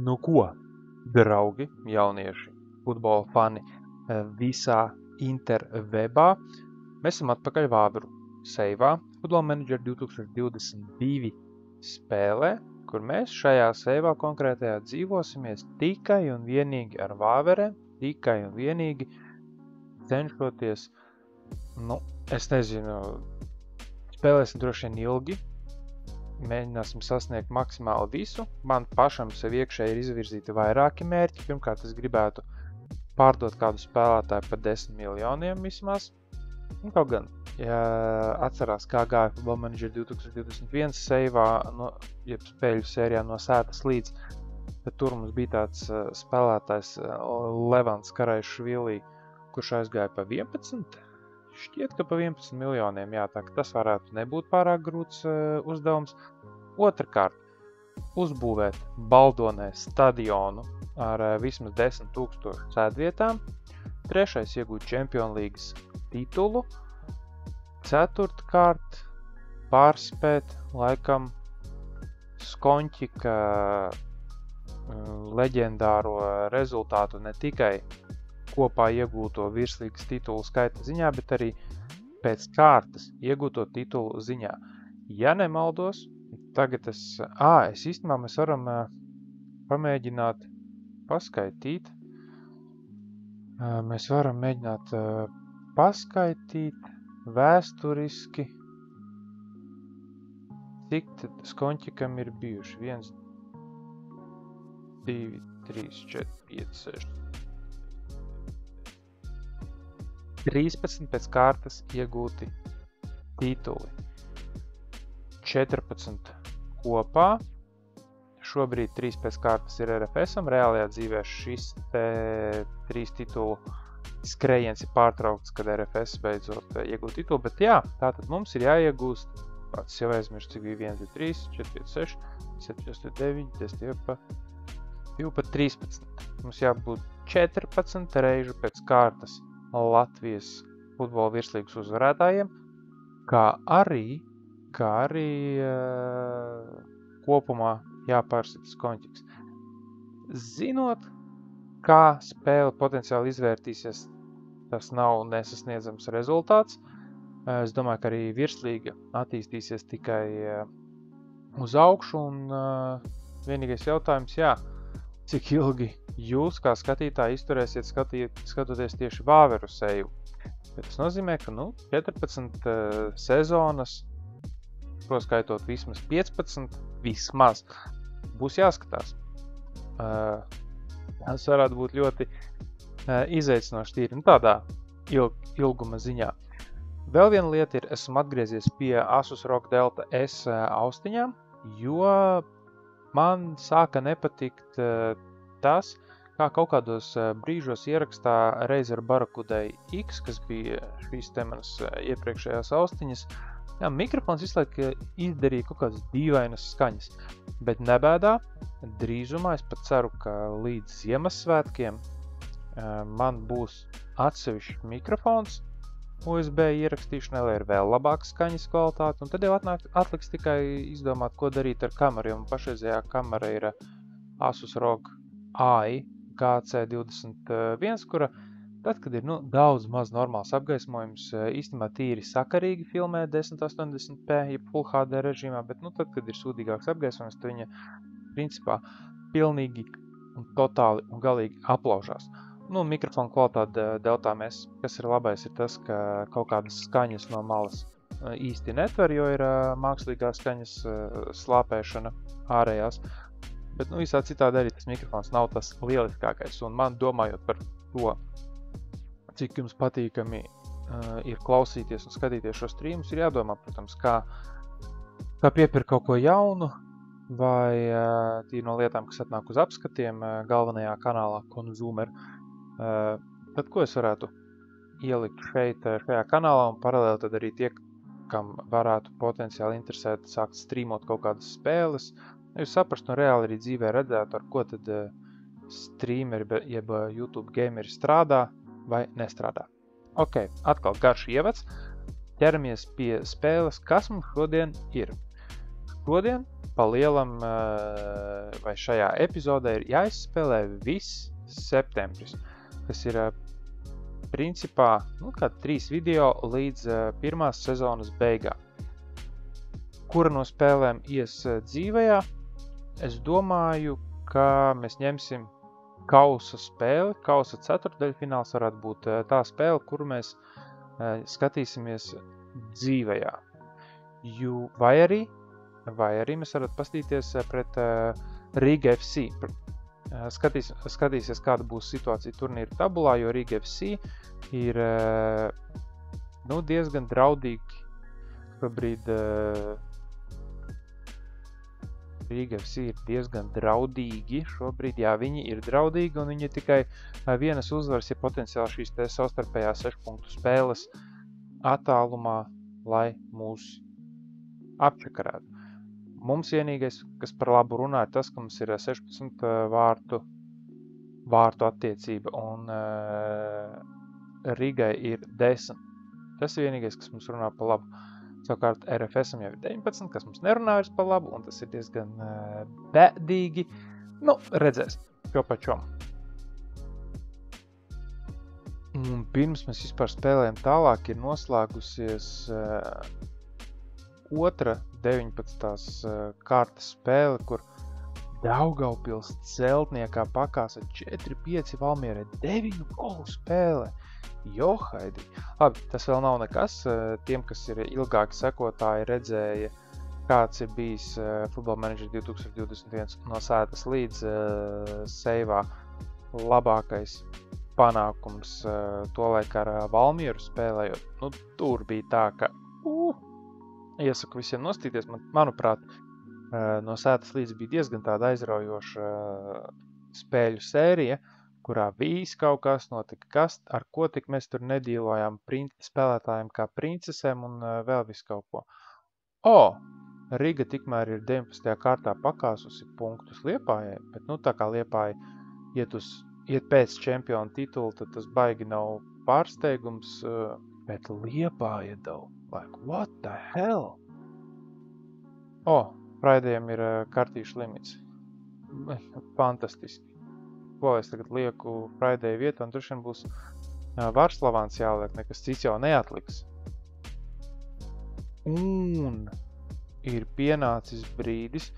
Nu ko, draugi, jaunieši, futbola fani eh, visā interwebā, mēs esam atpakaļ Vāveru seivā. Futbola Manager 2022 spēlē, kur mēs šajā seivā konkrētajā dzīvosimies tikai un vienīgi ar Vāverēm, tikai un vienīgi cenšoties, nu, es nezinu, spēlēsim droši vien ilgi, mēģināsim sasniegt maksimāli visu. Man pašam sev iekšēji ir izvirzīti vairāki mērķi. Pirmkārt, es gribētu pārdot kādu spēlētāju par 10 miljoniem vismaz. Un kaut gan, ja atcerās, kā gāja Football Manager 2021 seivā, no, jeb spēļu sērijā no sētas līdz, tad tur mums bija tāds uh, spēlētājs uh, Levants Karaišvili, kurš aizgāja pa 11 Šķiet, ka pa 11 miljoniem, jā, tā tas varētu nebūt pārāk grūts uh, uzdevums. Otrakārt, uzbūvēt Baldonē stadionu ar uh, vismaz 10 tūkstošu sēdvietām. Trešais, iegūt Champions League titulu. Ceturtkārt, pārspēt laikam Skonķika uh, leģendāro rezultātu ne tikai kopā iegūto virslīgas titulu skaita ziņā, bet arī pēc kārtas iegūto titulu ziņā. Ja nemaldos, tagad es, ā, es īstenībā mēs varam pamēģināt paskaitīt. Mēs varam mēģināt paskaitīt vēsturiski, cik tad skonķikam ir bijuši. 1, 2, 3, 4, 5, 6, 13 pēc kārtas iegūti tituli. 14 kopā. Šobrīd 3 pēc kārtas ir RFSam. Reālajā dzīvē šis te 3 titulu skrējiens ir pārtraukts, kad RFS beidzot eh, iegūt titulu. Bet jā, tātad mums ir jāiegūst, pats jau aizmirst, cik bija 1, 2, 3, 4, 5, 6, 7, 8, 9, 10, 11, 12, 13. Mums jābūt 14 reižu pēc kārtas Latvijas futbola virslīgas uzvarētājiem, kā arī, kā arī uh, kopumā jāpārsitas konķiks. Zinot, kā spēle potenciāli izvērtīsies, tas nav nesasniedzams rezultāts. Uh, es domāju, ka arī virslīga attīstīsies tikai uh, uz augšu un vienīgais jautājums, jā, cik ilgi jūs kā skatītāji izturēsiet skatīt, skatoties tieši vāveru seju. Bet tas nozīmē, ka nu, 14 uh, eh, sezonas, proskaitot vismaz 15, vismaz, būs jāskatās. Uh, tas varētu būt ļoti uh, izaicinoši tīri nu, tādā ilg, ilguma ziņā. Vēl viena lieta ir, esmu atgriezies pie Asus ROG Delta S austiņām, jo man sāka nepatikt uh, tas, kā kaut kādos eh, brīžos ierakstā Razer Barakudai X, kas bija šīs temanas eh, iepriekšējās austiņas, jā, mikrofons visu laiku izdarīja kaut kādas dīvainas skaņas, bet nebēdā, drīzumā es pat ceru, ka līdz Ziemassvētkiem eh, man būs atsevišķs mikrofons, USB ierakstīšanai, ir vēl labāka skaņas kvalitāte, un tad jau atnāk, atliks tikai izdomāt, ko darīt ar kameru, jo pašreizējā kamera ir Asus ROG AI GC21, kura tad, kad ir nu, daudz maz normāls apgaismojums, īstenībā tīri sakarīgi filmē 1080p, jeb Full HD režīmā, bet nu, tad, kad ir sūdīgāks apgaismojums, tad viņa principā pilnīgi un totāli un galīgi aplaužās. Nu, mikrofona kvalitāte Delta MS, kas ir labais, ir tas, ka kaut kādas skaņas no malas īsti netver, jo ir mākslīgā skaņas slāpēšana ārējās. Bet nu, visā citādi arī tas mikrofons nav tas lieliskākais. Un man domājot par to, cik jums patīkami uh, ir klausīties un skatīties šo streamus, ir jādomā, protams, kā, kā piepirkt kaut ko jaunu, vai uh, tīri no lietām, kas atnāk uz apskatiem uh, galvenajā kanālā Konzumer. Uh, tad ko es varētu ielikt šeit, šajā kanālā un paralēli tad arī tie, kam varētu potenciāli interesēt sākt streamot kaut kādas spēles, Jūs saprast un reāli arī dzīvē redzētu, ar ko tad uh, streameri, jeb uh, YouTube gameri strādā vai nestrādā. Ok, atkal garš ievads. Ķeramies pie spēles, kas mums šodien ir. Šodien pa lielam vai šajā epizodē ir jāizspēlē viss septembris, kas ir principā nu, trīs video līdz pirmās sezonas beigām. Kura no spēlēm ies dzīvajā? Es domāju, ka mēs ņemsim kausa spēli. Kausa ceturdaļfināls varētu būt tā spēle, kuru mēs skatīsimies dzīvajā. Vai arī vai arī mēs varat pastīties eh, pret Riga FC. Uh, skatīs, skatīsies, kāda būs situācija turnīra tabulā, jo Riga FC ir uh, nu, diezgan draudīgi. Šobrīd uh, Riga FC ir diezgan draudīgi. Šobrīd, jā, viņi ir draudīgi un viņi ir tikai vienas uzvaras, ja potenciāli šīs savstarpējās 6 punktu spēles attālumā, lai mūs apčakarētu. Mums vienīgais, kas par labu runā, ir tas, ka mums ir 16 vārtu, vārtu attiecība un uh, Rigai ir 10. Tas ir vienīgais, kas mums runā par labu. Savukārt RFSam jau ir 19, kas mums nerunā vairs par labu, un tas ir diezgan uh, bēdīgi. Nu, redzēs, jo pačom. Un pirms mēs vispār spēlējam tālāk, ir noslēgusies uh, otra 19. Eh, kārtas spēle, kur Daugaupils celtniekā pakāsa 4-5 Valmierē 9 golu spēle. Johaidi. Labi, tas vēl nav nekas. Eh, tiem, kas ir ilgāki sekotāji, redzēja, kāds ir bijis eh, Football Manager 2021 no sētas līdz uh, seivā labākais panākums to laik ar Valmieru spēlējot. Nu, tur bija tā, ka uh, iesaku visiem nostīties. Man, manuprāt, no sētas līdz bija diezgan tāda aizraujoša spēļu sērija, kurā viss kaut kas notika, kas, ar ko tik mēs tur nedīlojām spēlētājiem kā princesēm un vēl visu kaut ko. O! Riga tikmēr ir 19. kārtā pakāsusi punktus Liepājai, bet nu tā kā Liepāja iet, uz, iet pēc čempiona titula, tad tas baigi nav pārsteigums, bet Liepāja daudz Like, what the hell? Oh, Friday-am ir uh, kartīšu limits. Fantastiski. Ko es tagad lieku Friday vietā, un droši vien būs uh, Varslavāns jāliek, nekas cits jau neatliks. Un ir pienācis brīdis,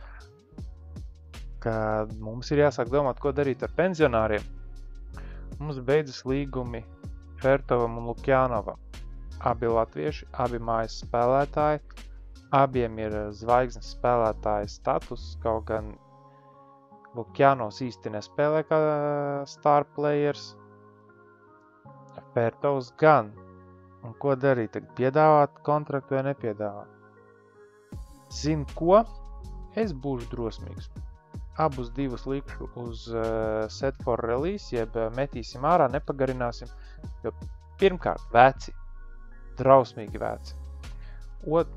kad mums ir jāsāk domāt, ko darīt ar pensionāriem. Mums beidzas līgumi Fertovam un Lukjānovam abi latvieši, abi mājas spēlētāji. Abiem ir eh, zvaigznes spēlētāja status, kaut gan Lukjanos īsti nespēlē kā eh, star players. Pērtovs gan. Un ko darīt? Tagad piedāvāt kontraktu vai nepiedāvāt? Zinu ko? Es būšu drosmīgs. Abus divus likšu uz uh, set for release, jeb metīsim ārā, nepagarināsim, jo pirmkārt veci drausmīgi veci. Ot,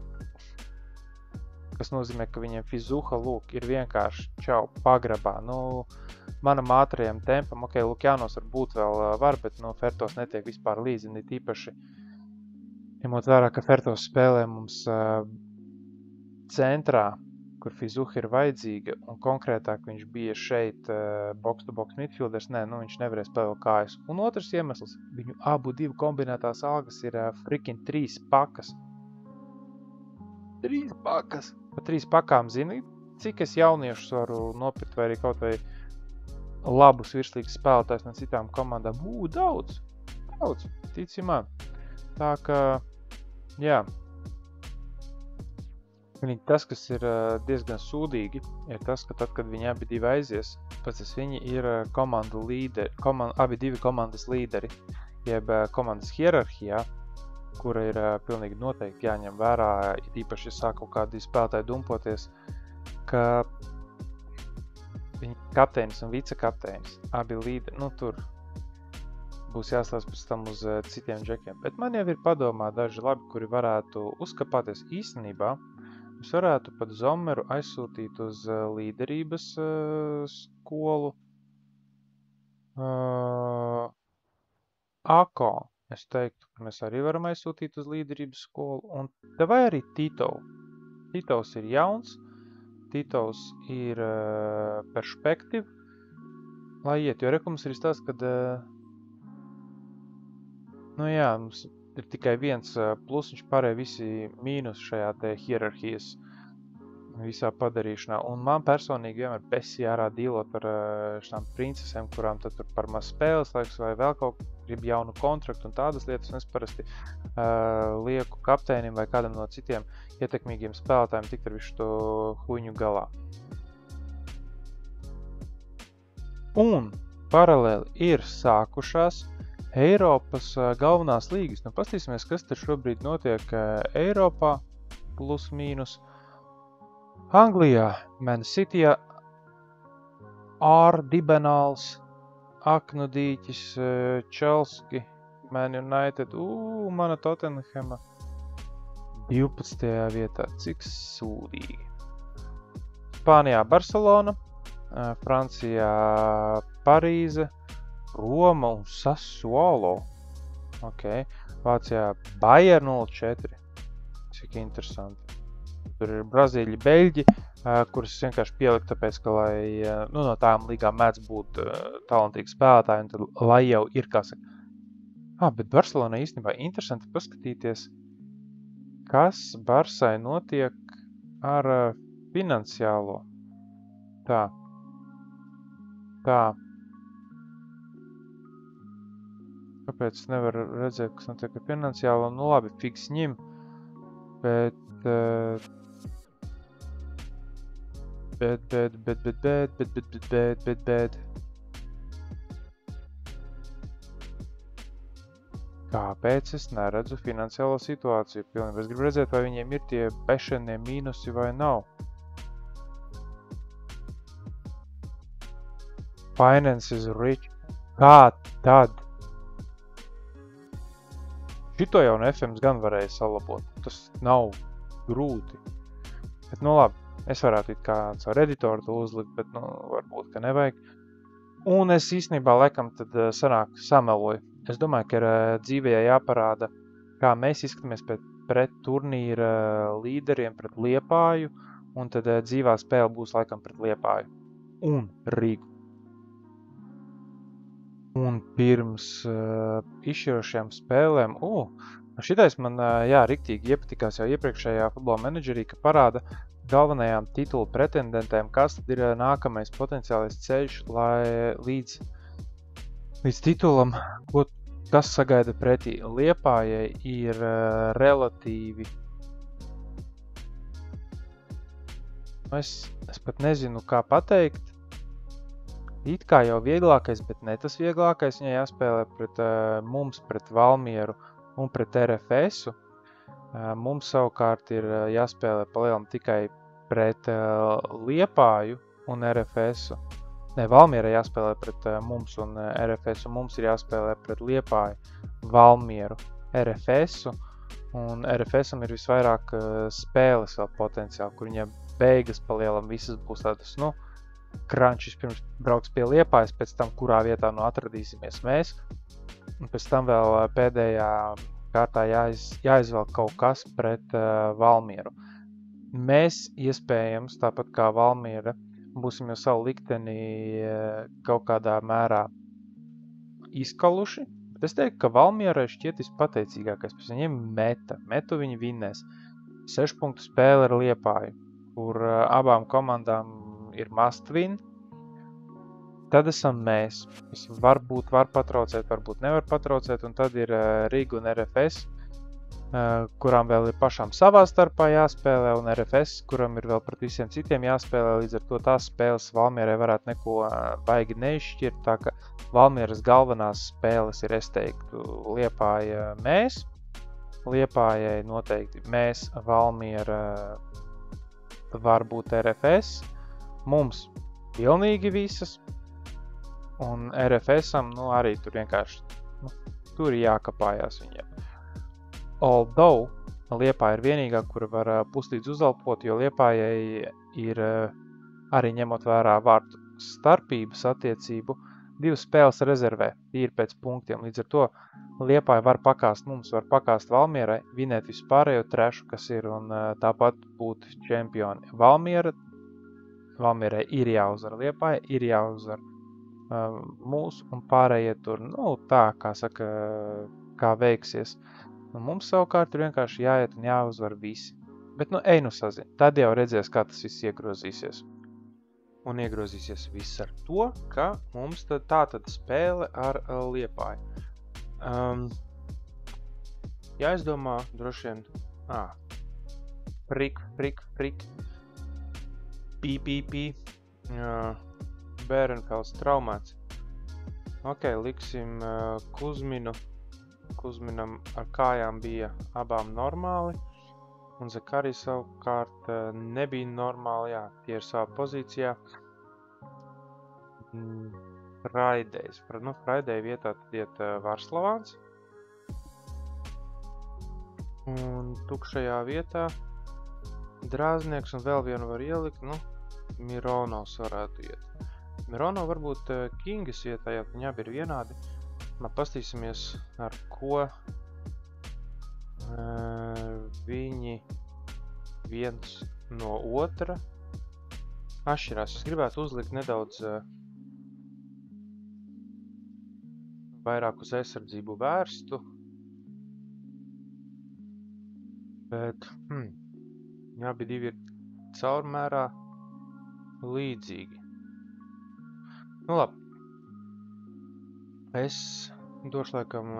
kas nozīmē, ka viņiem fizuha lūk ir vienkārši čau pagrabā. Nu, manam ātrajam tempam, ok, Lukjānos varbūt vēl var, bet nu, Fertos netiek vispār līdzi, ne tīpaši ņemot vērā, ka Fertos spēlē mums uh, centrā kur Fizuha ir vajadzīga, un konkrētāk viņš bija šeit uh, box to box midfielders, nē, nu viņš nevarēs spēlēt kājas. Un otrs iemesls, viņu abu divu kombinētās algas ir uh, freaking trīs pakas. Trīs pakas! Pa trīs pakām zini, cik es jauniešus varu nopirkt vai arī kaut vai labus virslīgas spēlētājs no citām komandām. Ū, daudz! Daudz! Tici man! Tā ka, jā, Viņi, tas, kas ir diezgan sūdīgi, ir tas, ka tad, kad viņi abi aizies, pēc viņi ir komandu līderi, komand, abi divi komandas līderi, jeb komandas hierarhijā, kura ir pilnīgi noteikti jāņem vērā, it īpaši, ja sāk kaut kādi spēlētāji dumpoties, ka viņi kapteinis un vicekapteinis, abi līderi, nu tur būs jāslēdz pēc tam uz citiem džekiem. Bet man jau ir padomā daži labi, kuri varētu uzkapāties īstenībā, Mēs varētu pat Zomeru aizsūtīt uz uh, līderības uh, skolu. Uh, Ako, es teiktu, ka mēs arī varam aizsūtīt uz līderības skolu. Un vai arī Tito. Titovs ir jauns, Titovs ir uh, perspektīva, lai iet, jo rekums ir tas, kad, uh, nu jā, mums ir tikai viens uh, plus, viņš pārēj visi mīnus šajā hierarhijas visā padarīšanā. Un man personīgi vienmēr besi jārā dīlot ar šām princesēm, kurām tad tur par maz spēles laiks vai vēl kaut grib jaunu kontraktu un tādas lietas. Un es parasti uh, lieku kapteinim vai kādam no citiem ietekmīgiem spēlētājiem tikt ar visu to huņu galā. Un paralēli ir sākušās Eiropas galvenās līgas. Nu, pastīsimies, kas tur šobrīd notiek Eiropā, plus mīnus. Anglijā, Man City, Ār, Dibenāls, Aknu dīķis, Čelski, Man United, uu, mana Tottenhema 12. vietā, cik sūdīgi. Spānijā Barcelona, Francijā Parīze, Roma un Sassuolo. Okay. Vācijā Bayern 04. Cik interesanti. Tur ir Brazīļi, Beļģi, kurus vienkārši pielikt, tāpēc, ka lai, nu, no tām līgām mēdz būt talantīgi spēlētāji, un tad, lai jau ir, saka, ah, bet Barcelona īstenībā interesanti paskatīties, kas Barsai notiek ar finansiālo. Tā. Tā. Kāpēc es nevaru redzēt, kas notiek ar finansiālo? Nu labi, fiks ņim, bet... Uh, bet, bet, bet, bet, bet, bet, bet, bet, bet, bet, bet. Kāpēc es neredzu finansiālo situāciju? Pilnībā es gribu redzēt, vai viņiem ir tie bešanie mīnusi vai nav. Finance is rich. Kā tad? Šito jau no FMs gan varēja salabot. Tas nav grūti. Bet nu labi. Es varētu it kā caur editoru to uzlikt, bet, nu, varbūt, ka nevajag. Un es īstenībā, laikam, tad uh, sanāk sameloju. Es domāju, ka ir uh, dzīvē jāparāda, kā mēs izskatāmies pret, pret turnīra uh, līderiem, pret Liepāju, un tad dzīvā spēle būs laikam pret Liepāju un Rīgu. Un pirms uh, izšķirošajām spēlēm, uh, šitais man, uh, jā, riktīgi iepatikās jau iepriekšējā futbola menedžerī, ka parāda, galvenajām titulu pretendentēm, kas tad ir eh, nākamais potenciālais ceļš, lai līdz, līdz titulam, ko, kas sagaida pretī Liepājai, ir uh, relatīvi. Es, es pat nezinu, kā pateikt. It kā jau vieglākais, bet ne tas vieglākais. Viņai jāspēlē pret uh, mums, pret Valmieru un pret RFS. -u. Mums savukārt ir jāspēlē palielam tikai pret Liepāju un RFS. Ne, Valmiera jāspēlē pret mums un RFS, un mums ir jāspēlē pret Liepāju, Valmieru, RFS. Un RFSam ir visvairāk spēles vēl potenciāli, kur viņiem beigas palielam visas būs tādas, nu, krančis pirms brauks pie Liepājas, pēc tam, kurā vietā nu atradīsimies mēs. Un pēc tam vēl pēdējā kārtā jāiz, jāizvēl kaut kas pret uh, Valmieru. Mēs iespējams, tāpat kā Valmiera, būsim jau savu likteni uh, kaut kādā mērā izkaluši. Bet es teiktu, ka Valmierai šķiet vispateicīgākais. Pēc viņiem meta. Metu viņi vinnēs. 6 punktu spēle ar Liepāju, kur uh, abām komandām ir must win. Tad esam mēs, kas varbūt var patraucēt, varbūt nevar patraucēt, un tad ir uh, Riga un RFS, uh, kurām vēl ir pašām savā starpā jāspēlē, un RFS, kuram ir vēl pret visiem citiem jāspēlē, līdz ar to tās spēles Valmierai varētu neko uh, baigi neizšķirt, tā ka Valmieras galvenās spēles ir, es teiktu, Liepāja mēs, Liepājai noteikti mēs, Valmiera varbūt RFS, mums pilnīgi visas, Un RFSam nu, arī tur vienkārši nu, tur ir jākapājās viņiem. Although Liepā ir vienīgā, kura var puslīdz uzalpot, jo Liepājai ir arī ņemot vērā vārtu starpības attiecību, divas spēles rezervē, tīri pēc punktiem. Līdz ar to Liepāja var pakāst mums, var pakāst Valmierai, vinēt vispārējo trešu, kas ir, un tāpat būt čempioni. Valmiera Valmierai ir jāuzvar Liepāja, ir jāuzvar uh, mūsu un pārējie tur, nu, tā, kā saka, kā veiksies. Un mums savukārt ir vienkārši jāiet un jāuzvar visi. Bet, nu, ej nu sazin. Tad jau redzēs, kā tas viss iegrozīsies. Un iegrozīsies viss ar to, ka mums tad tā tad spēle ar Liepāju. Um, jāizdomā droši vien, ā, prik, prik, prik, pī, pī, Bērenfels traumēts. Ok, liksim uh, Kuzminu, Kuzminam ar kājām bija abām normāli, un Zekarī savukārt uh, nebija normāli, jā, tie ir savā pozīcijā. Mm, Fraidejs, nu, Fraidej vietā tad iet uh, Varslavāns, Un tukšajā vietā drāznieks un vēl vienu var ielikt, nu, Mironovs varētu iet. Mirono varbūt Kingas vietā, ja viņi abi ir vienādi. Man pastīsimies, ar ko uh, viņi viens no otra atšķirās. Es gribētu uzlikt nedaudz uh, vairāk uz aizsardzību vērstu, Bet, hmm, abi divi ir caurmērā līdzīgi. Nu labi. Es došu laikam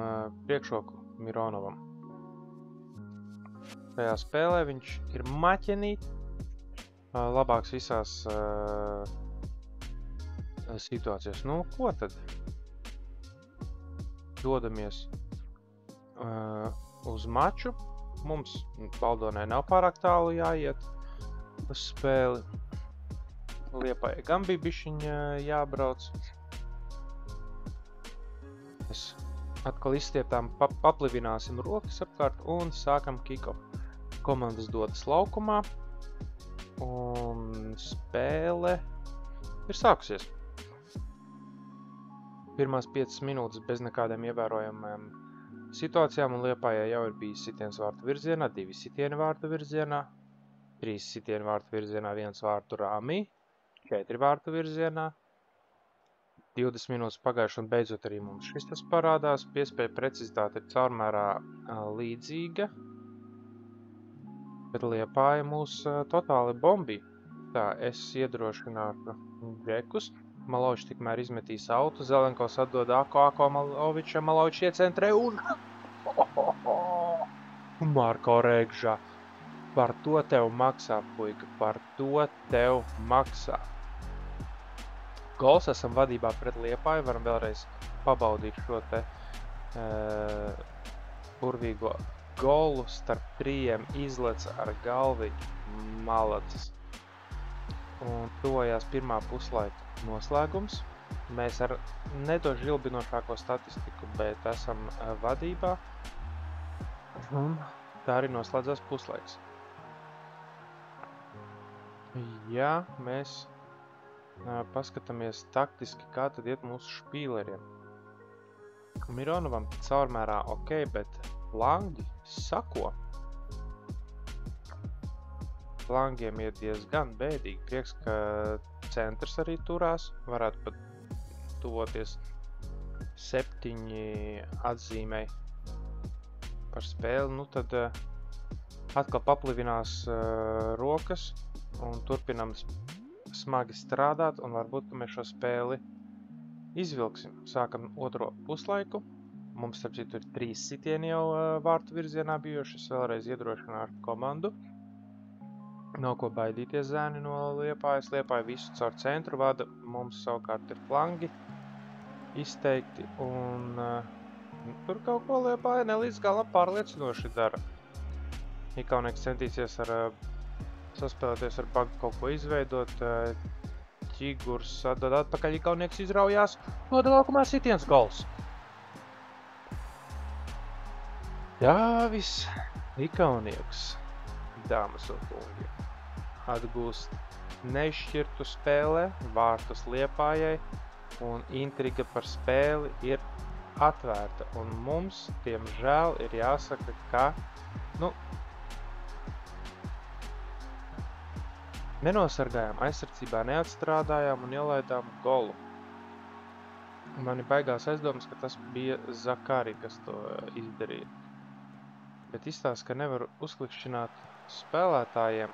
priekšroku Mironovam. Tajā spēlē viņš ir maķenīt, labāks visās situācijās. Nu, ko tad? Dodamies uz maču mums Baldonai nav pārāk tālu jāiet uz spēli. Liepai gan bija bišķiņa jābrauc. Mēs atkal izstieptām, pa paplivināsim rokas apkārt un sākam kick-off. Komandas dodas laukumā un spēle ir sākusies. Pirmās 5 minūtes bez nekādiem ievērojamiem situācijām un Liepājai jau ir bijis sitiens vārtu virzienā, divi sitieni vārtu virzienā, trīs sitieni vārtu virzienā, viens vārtu rāmī, četri vārtu virzienā, 20 minūtes pagājuši un beidzot arī mums šis tas parādās, piespēja precizitāte ir caurmērā līdzīga, bet Liepāja mūs totāli bombi. Tā, es iedrošinātu džekus, Malovičs tikmēr izmetīs autu, Zelenkovs atdod Ako, Ako Malovičam, Malovičs iecentrē un... Marko Rēgžā. Par to tev maksā, puika, par to tev maksā. Gols esam vadībā pret Liepāju, varam vēlreiz pabaudīt šo te uh, burvīgo golu starp trījiem izlec ar galviņu malacis. Un tuvojās pirmā puslaika noslēgums. Mēs ar neto žilbinošāko statistiku, bet esam eh, vadībā. Un tā arī noslēdzās puslaiks. Ja mēs paskatāmies taktiski, kā tad iet mūsu špīleriem. Mironovam caurmērā ok, bet flangi sako. Flangiem ir diezgan bēdīgi. Prieks, ka centrs arī turās. Varētu pat tuvoties septiņi atzīmei par spēli. Nu tad atkal paplivinās uh, rokas un turpinam smagi strādāt un varbūt mēs šo spēli izvilksim. Sākam otro puslaiku. Mums, starp citu, ir trīs sitieni jau uh, vārtu virzienā bijuši. Es vēlreiz iedrošināšu komandu. Nav ko baidīties zēni no Liepājas. Liepāja visu caur centru vada. Mums savukārt ir flangi izteikti. Un uh, tur kaut ko Liepāja nelīdz galam pārliecinoši dara. Ikaunieks centīsies ar uh, saspēlēties ar bagu kaut ko izveidot. Uh, ķigurs atdod atpakaļ. Ikaunieks izraujās. Noda laukumā sitiens gols. Jā, viss. Ikaunieks. Dāmas un kungi atgūst nešķirtu spēlē, vārtus Liepājai, un intriga par spēli ir atvērta. Un mums, diemžēl, ir jāsaka, ka, nu, Nenosargājām, aizsardzībā neatstrādājām un ielaidām golu. Man ir baigās aizdomas, ka tas bija Zakari, kas to izdarīja. Bet izstāsta, ka nevar uzklikšķināt spēlētājiem.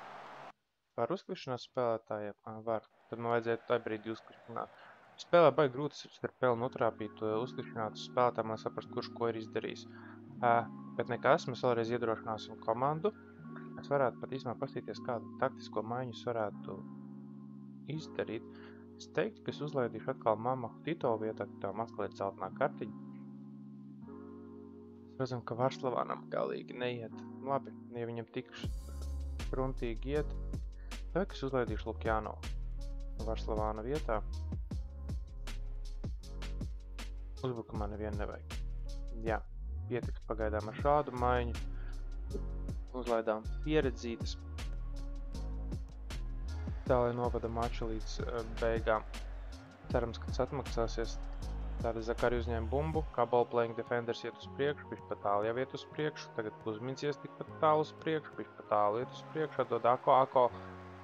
Var uzklikšķināt spēlētājiem? Ā, var. Tad man vajadzētu tai brīdī uzklikšķināt. Spēlē baigi grūti starp spēli notrāpīt, uzklikšķināt uz spēlētājiem, lai saprast, kurš ko ir izdarījis. Uh, bet nekas, mēs vēlreiz iedrošināsim komandu. Es varētu pat īstenībā pastīties, kādu taktisko maiņu varētu izdarīt. Es teiktu, ka es uzlaidīšu atkal mamma Tito vietā, ka atkal ir celtnā kartiņa. Mēs redzam, ka Varslavānam galīgi neiet. Labi, ja viņam tik runtīgi iet, tad es uzlaidīšu Lukjāno Varslavāna vietā. Uzbrukumā nevienu nevajag. Jā, pietiks pagaidām ar šādu maiņu. Uzlaidām pieredzītas. Tā, lai novada maču līdz uh, beigām. Cerams, ka tas atmaksāsies. Tāda Zakari uzņēma bumbu, kā ballplaying defenders iet uz priekšu, viņš pat tālu jau iet uz priekšu, tagad Kuzmins ies tikpat tālu uz priekšu, viņš pat tālu iet uz priekšu, atdod Ako, Ako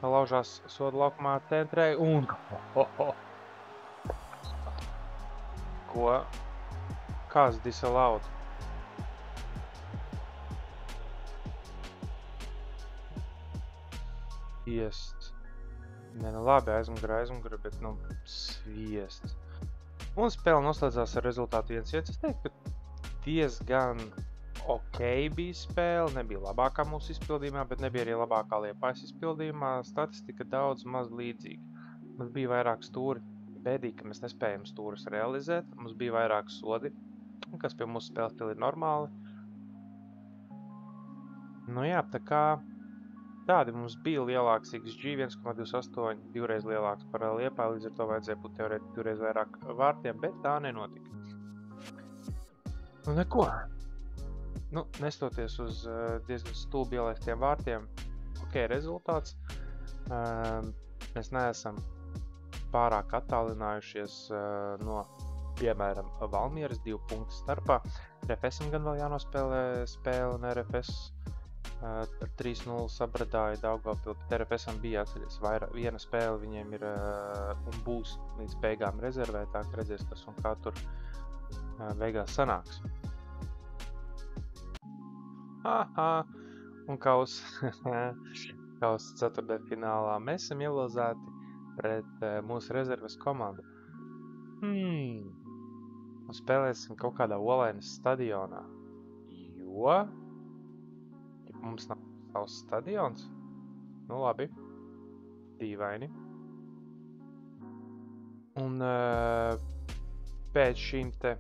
laužās soda laukumā centrē un... Oh, oh. Ko? Kāds disallowed? Sviests. Nē, nu labi, aizmugura, aizmugura, bet, nu, sviests. Un spēle noslēdzās ar rezultātu 1-1. Es teiktu, ka diezgan ok bija spēle. Nebija labākā mūsu izpildījumā, bet nebija arī labākā liepājas izpildījumā. Statistika daudz maz līdzīga. Mums bija vairāk stūri. Bēdīgi, ka mēs nespējam stūrus realizēt. Mums bija vairāk sodi, kas pie mūsu spēles ir normāli. Nu jā, tā kā tādi mums bija lielāks XG 1,28, divreiz lielāks par liepā, līdz ar to vajadzēja būt teorēti divreiz vairāk vārtiem, bet tā nenotika. Nu neko. Nu, nestoties uz uh, diezgan stulbi ielaistiem vārtiem, ok, rezultāts. Uh, mēs neesam pārāk attālinājušies uh, no, piemēram, Valmieras divu punktu starpā. RFSam gan vēl jānospēlē spēle un RFS ar 3-0 sabradāja Daugavpili, bet RFSam bija atceries vairāk, viena spēle viņiem ir un būs līdz beigām rezervē, tā ka redzēs, kas un kā tur beigās sanāks. Aha, un kaus, kaus ceturtdē finālā mēs esam ievilzēti pret mūsu rezerves komandu. Hmm, un spēlēsim kaut kādā olainas stadionā, jo Mums nav savs stadions. Nu labi. Dīvaini. Un uh, pēc šīm te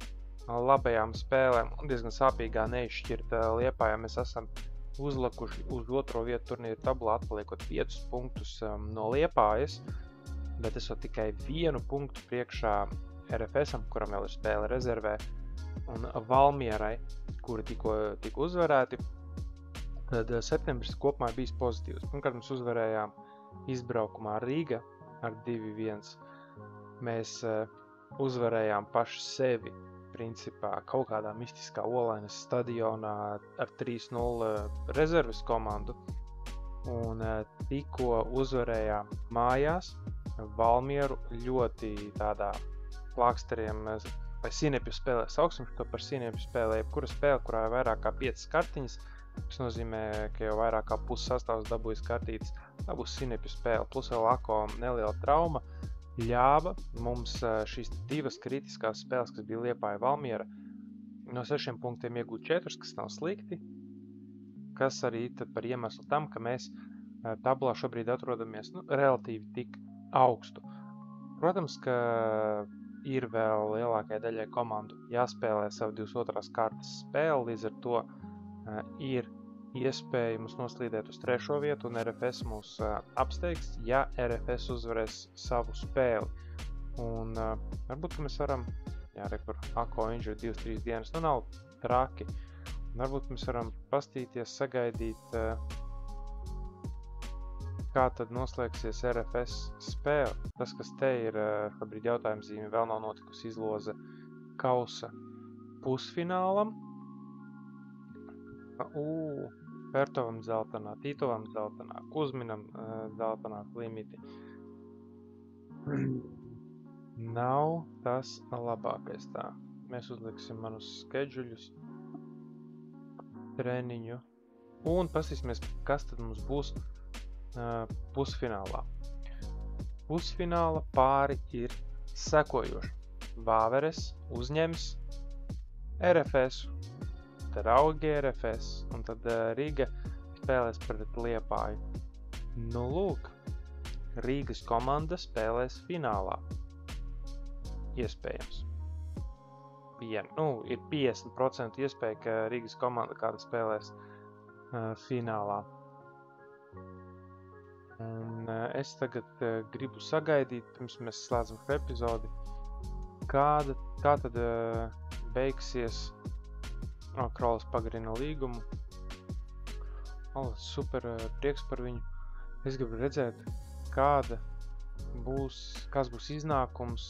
labajām spēlēm diezgan sāpīgā neizšķirta liepājā mēs esam uzlikuši uz otro vietu turnīra tablā, atpaliekot 5 punktus um, no liepājas, bet esot tikai vienu punktu priekšā RFSam, kuram vēl ir spēle rezervē, un Valmierai, kuri tikko tika uzvarēti, Tad eh, septembris kopumā bijis pozitīvs. Pirmkārt, mēs uzvarējām izbraukumā Rīga ar 2-1. Mēs uh, uzvarējām paši sevi, principā kaut kādā mistiskā olainas stadionā ar 3-0 rezerves komandu. Un uh, tikko uzvarējām mājās Valmieru ļoti tādā plāksteriem vai sinepju spēlē. Sauksim to par sinepju spēlē, jebkura spēle, kurā ir vairāk kā 5 kartiņas, Tas nozīmē, ka jau vairāk kā puses sastāvs dabūjis kartītes, dabūs sinepju spēle, plus vēl ako neliela trauma ļāva mums šīs divas kritiskās spēles, kas bija Liepāja Valmiera, no sešiem punktiem iegūt četrus, kas nav slikti, kas arī par iemeslu tam, ka mēs tablā šobrīd atrodamies nu, relatīvi tik augstu. Protams, ka ir vēl lielākajai daļai komandu jāspēlē savu 22. kārtas spēli, līdz ar to ir iespēja mums noslīdēt uz trešo vietu, un RFS mūs apsteigs, ja RFS uzvarēs savu spēli. Un varbūt mēs varam, jā, re, kur ako injury 2-3 dienas, nu nav traki. Un varbūt mēs varam pastīties, sagaidīt, kā tad noslēgsies RFS spēle. Tas, kas te ir, šobrīd jautājums zīme, vēl nav notikusi izloze kausa pusfinālam, Uh, Pertovam dzeltenā, Tītovam dzeltenā, Kuzminam uh, dzeltenā limiti. Nav tas labākais tā. Mēs uzliksim manus skedžuļus, treniņu un pasīsimies, kas tad mums būs uh, pusfinālā. Pusfināla pāri ir sekojoši. Vāveres uzņems RFS, draugi RFS, un tad uh, Rīga spēlēs pret Liepāju. Nu, lūk, Rīgas komanda spēlēs finālā. Iespējams. Pie, nu, ir 50% iespēja, ka Rīgas komanda kāda spēlēs uh, finālā. Un uh, es tagad uh, gribu sagaidīt, pirms mēs slēdzam epizodi, kāda, kā tad uh, beigsies Krols pagarina līgumu. Oh, super uh, prieks par viņu. Es gribu redzēt, kāda būs, kas būs iznākums.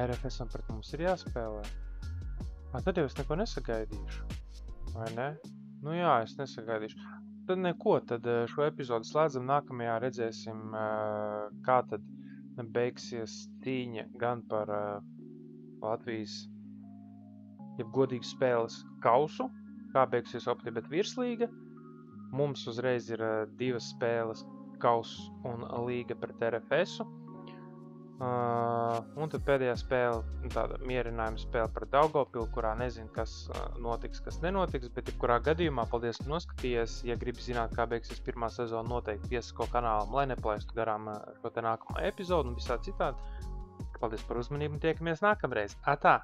RFSam pret mums ir jāspēlē. A, tad jau es neko nesagaidīšu. Vai ne? Nu jā, es nesagaidīšu tad neko, tad eh, šo epizodu slēdzam. Nākamajā redzēsim, eh, kā tad beigsies cīņa gan par eh, Latvijas, jeb godīgas spēles kausu, kā beigsies optibet virslīga. Mums uzreiz ir divas spēles kausu un līga pret RFS. Uh, un tad pēdējā spēle, tāda mierinājuma spēle par Daugopilu, kurā nezinu, kas uh, notiks, kas nenotiks, bet jebkurā gadījumā paldies, ka noskatījies. Ja gribi zināt, kā beigsies pirmā sezona, noteikti piesako kanālam, lai nepalaistu garām šo te nākamo epizodu un visā citādi. Paldies par uzmanību un tiekamies nākamreiz. Atā!